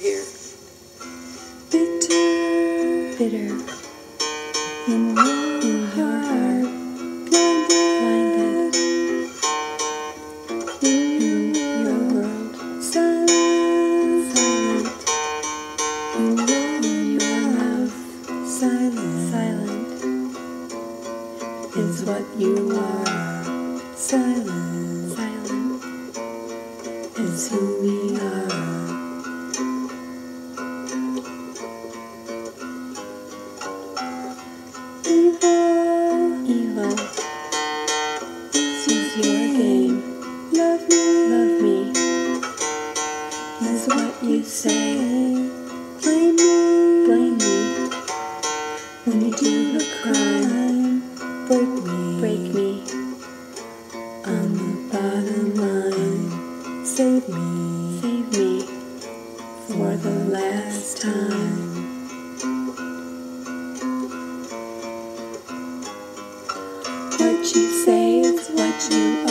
Here. bitter, bitter, in your heart, blinded, in your world, silent, silent, in your love, silent, silent, is what you are, silent, silent, is who we are. Say. Blame me, blame me. When you do a crime, break me, break me. On the bottom line, save me, save me. For the last time. What you say is what you